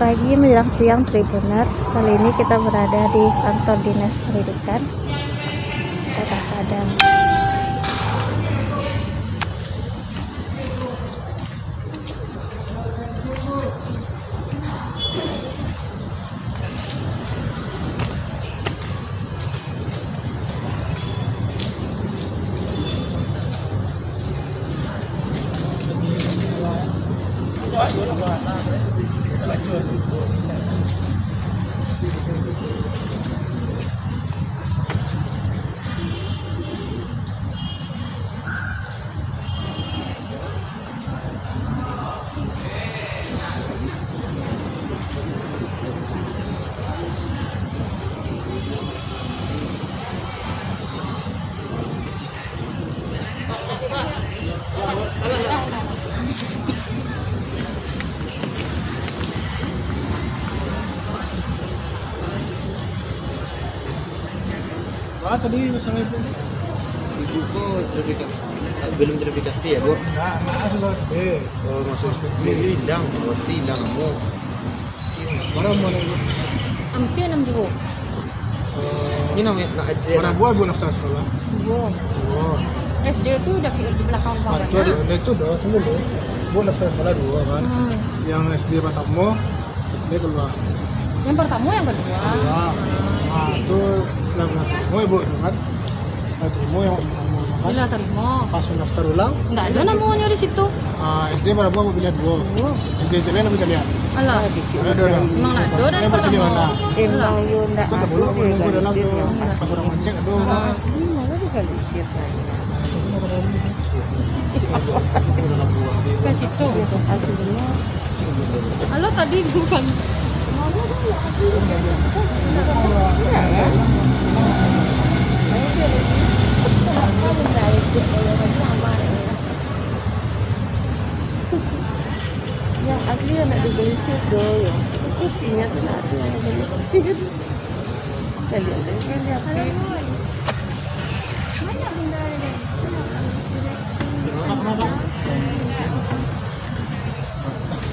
pagi menjelang siang Tribuners. Kali ini kita berada di kantor Dinas Pendidikan Kota Padang. Ah tadi masalah itu. Ibu kok verifikasi belum verifikasi ya bu? Enggak sudah SD. Oh maksud ini hilang, pasti hilang kamu. Mana mana itu? hampir enam ribu Ini namanya Mana buat bu daftar sekolah? Oh, SD itu udah di belakang banget itu ada ada itu dah tunggu dulu. Bu daftar sekolah dua kan. hmm. Yang SD Batakmo, dia keluar. yang pertama yang kedua Dua. Ah itu yang Batakmo ibu itu kan. Yang pertama kan. bila terima Pas mendaftar ulang, nggak ada namanya di situ ah, SD pada buat mobilnya dua. oh. SD jalan. alah Ada ada. emang nggak ada dan Yang pertama Alah. Yunda Kita boleh menunggu dalam tuh. Pas orang mancing aduh. asli malah digalisir saya. Ke situ. Aslinya alah tadi bukan. Ya asli anak digalisir doyo. Kopinya tuh nggak ada yang aja. Lihat.